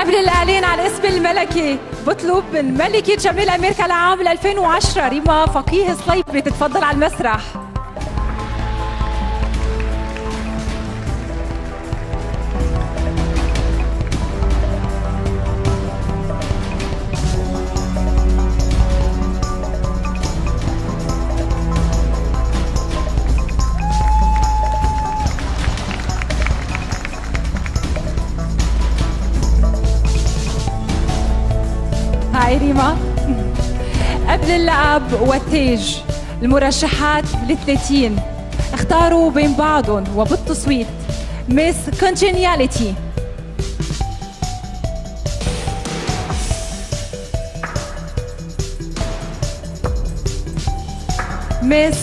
قبل الإعلان عن الاسم الملكي بطلب من ملكة جمال أمريكا العام 2010 ريما فقيه صليبي تتفضل على المسرح. قبل اللقب والتاج المرشحات الثلاثين اختاروا بين بعضهم وبالتصويت. Miss Congeniality Miss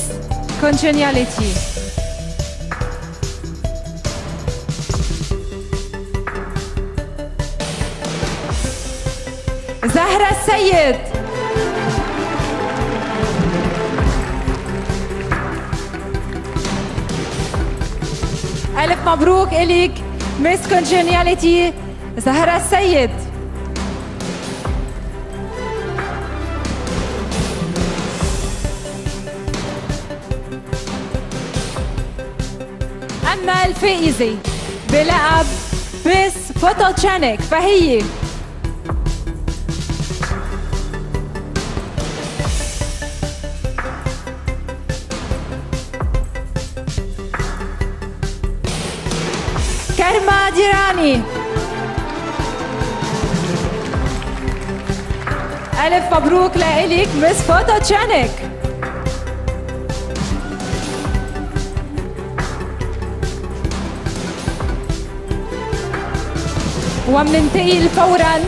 Congeniality زهرة السيد. ألف مبروك إليك Miss Congeniality زهرة السيد. أما الفائزة بلقب Miss Photogenic فهي. كرمة ديراني ألف مبروك لإلك Miss Photogenic ومننتقل فورا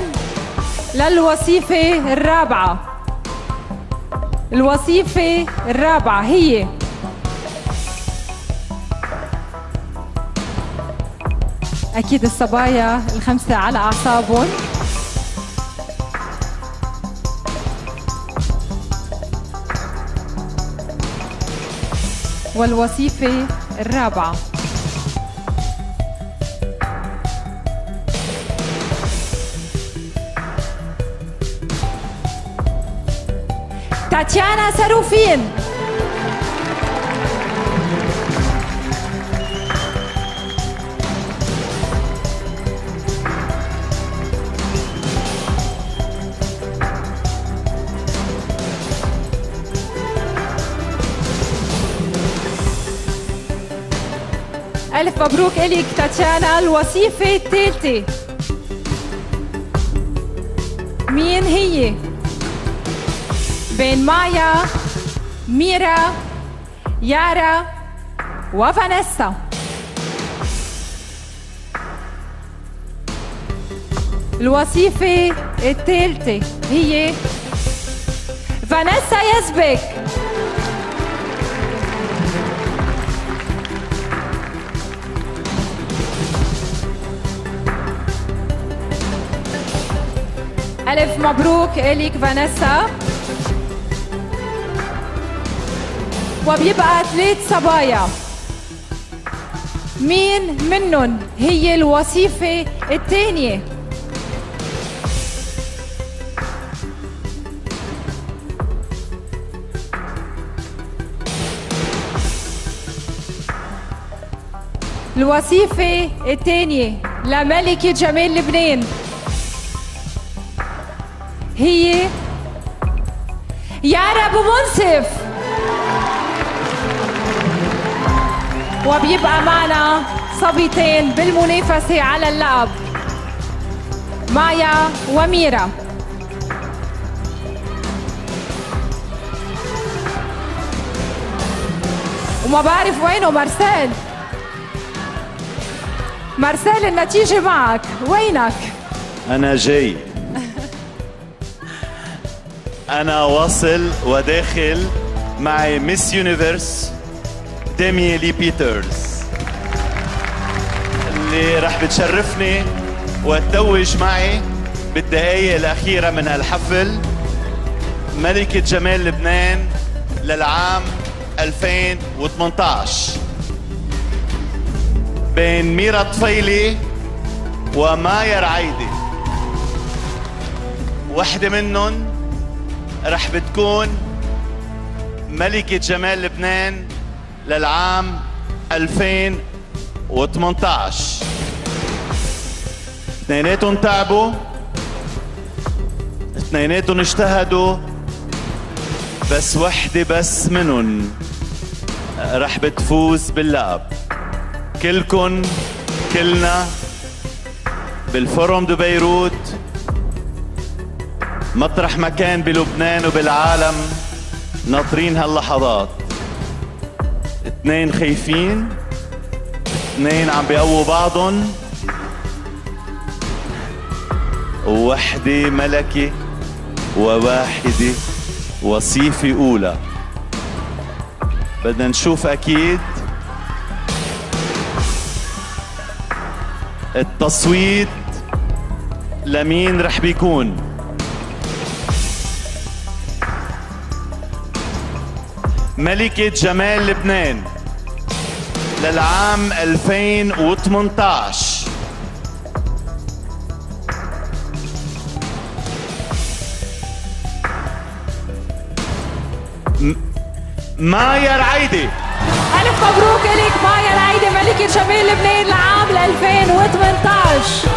للوظيفة الرابعة. الوظيفة الرابعة هي أكيد الصبايا الخمسة على أعصابهم. والوظيفة الرابعة. تاتيانا سروفين ألف مبروك إليك تاتيانا الوظيفة الثالثة. مين هي؟ بين مايا ميرا يارا وفانيسا الوظيفة الثالثة هي فانيسا يزبك. ألف مبروك إليك فانيسا. وبيبقى ثلاث صبايا. مين منهم هي الوظيفة الثانية؟ الوظيفة الثانية لملكة جمال لبنان. هي يارا أبو منصف. وبيبقى معنا صبيتين بالمنافسة على اللقب مايا وميرا. وما بعرف وينه مارسيل. مارسيل النتيجة معك. وينك؟ أنا جاي. أنا واصل وداخل معي Miss Universe ديمي لي بيترز اللي رح بتشرفني وتتوج معي بالدقايق الأخيرة من هالحفل ملكة جمال لبنان للعام 2018 بين ميرا طفيلي ومايا رعيدي وحدة منهم رح بتكون ملكة جمال لبنان للعام 2018 اثنيناتهم تعبوا اثنيناتهم اجتهدوا بس وحدة بس منهم رح بتفوز باللقب كلكن كلنا بالفورم دو بيروت مطرح ما كان بلبنان وبالعالم. ناطرين هاللحظات. اثنين خايفين اثنين عم بيقووا بعضهم. ووحدة ملكة وواحدة وصيفة أولى. بدنا نشوف أكيد التصويت لمين رح بيكون. ملكة جمال لبنان. للعام 2018 م- مايا رعيدي ألف مبروك إليك مايا العيدة ملكة جمال لبنان لعام 2018